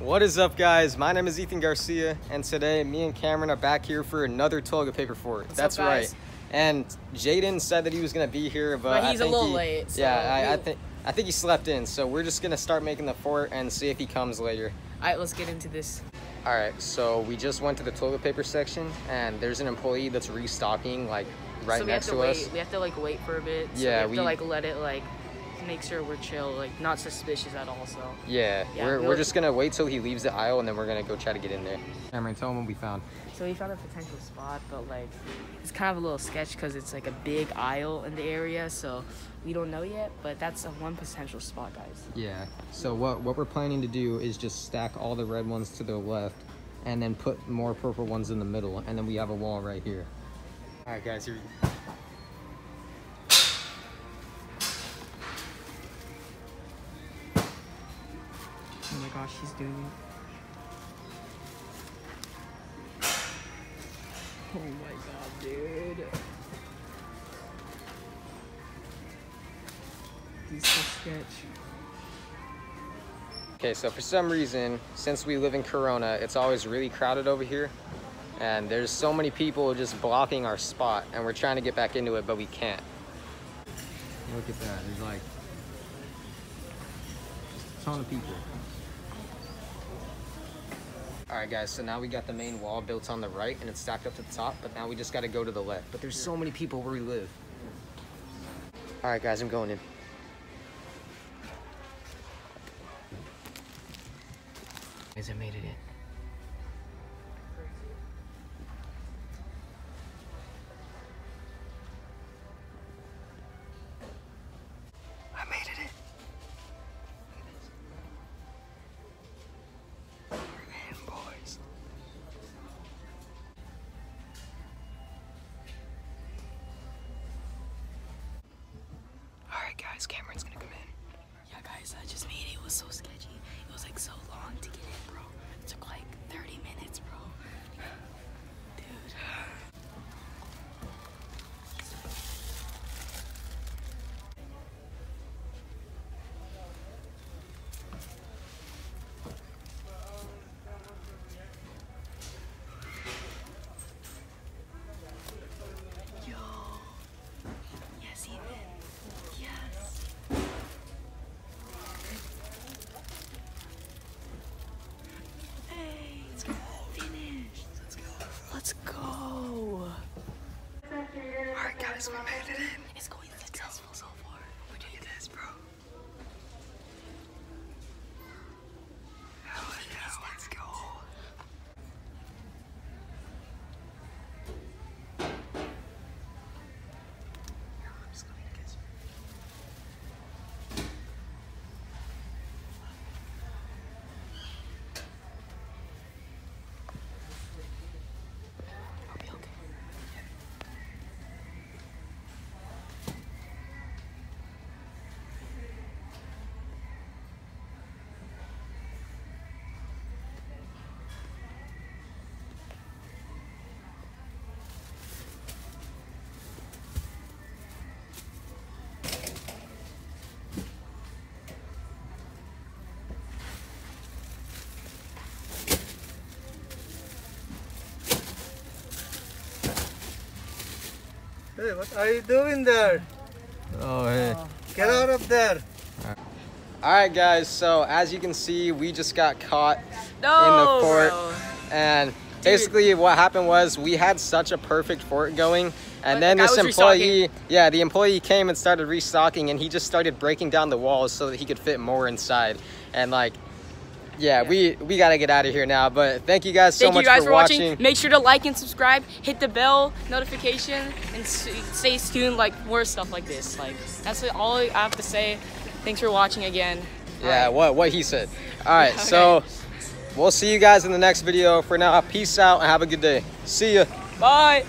What is up, guys? My name is Ethan Garcia, and today me and Cameron are back here for another toilet paper fort. What's That's up, right. And Jaden said that he was gonna be here, but, But I he's a little he- late, so yeah, I, I think I think he slept in. So we're just gonna start making the fort and see if he comes later. All right, let's get into this. All right. So we just went to the toilet paper section, and there's an employee that's restocking like right so we next have to, to us. We have to like wait for a bit. So Yeah, we have we- to like let it like make sure we're chill, like not suspicious at all. So Yeah, Yeah, we're, we'll- we're just gonna wait till he leaves the aisle, and then we're gonna go try to get in there. Cameron, tell him what we found. so we found a potential spot, but like it's kind of a little sketch because it's like a big aisle in the area, so we don't know yet. But that's a one potential spot, guys. Yeah. So what what we're planning to do is just stack all the red ones to the left, and then put more purple ones in the middle, and then we have a wall right here. All right, guys. Here. We go. My gosh, she's doing it. Oh my god, dude. He's so sketch. Okay. So for some reason, since we live in Corona, it's always really crowded over here, and there's so many people just blocking our spot, and we're trying to get back into it, but we can't. Look at that. There's like a ton of people. All right, guys, so now we got the main wall built on the right and it's stacked up to the top, but now we just got to go to the left. But there's so many people where we live. All right, guys, I'm going in. Guys, I made it in. Guys, Cameron's gonna come in. Yeah, guys, I just made it. It was so sketchy. It was like so long to get in, bro. It took like 30 minutes, bro. Dude. Yo. Yes, Ethan. Yes. Hey, it's finished. Let's go. Let's go. Alright, guys, we made it in. It's going successful so far. We're doing This, bro. Hell yeah, let's go. Hey, what are you doing there? Oh, hey. Get out of there. All right, guys. So as you can see, we just got caught No, in the fort, bro. and basically what happened was we had such a perfect fort going, But and then the this was employee, yeah, the employee came and started restocking, and he just started breaking down the walls so that he could fit more inside, and like. Yeah, Yeah. we we gotta get out of here now. But thank you guys so Thank much you guys for, for watching. watching. Make sure to like and subscribe. Hit the bell notification and stay tuned. Like more stuff like this. Like that's all I have to say. Thanks for watching again. Yeah, Alright. what what he said. All right, so we'll see you guys in the next video. For now, peace out and have a good day. See ya. Bye.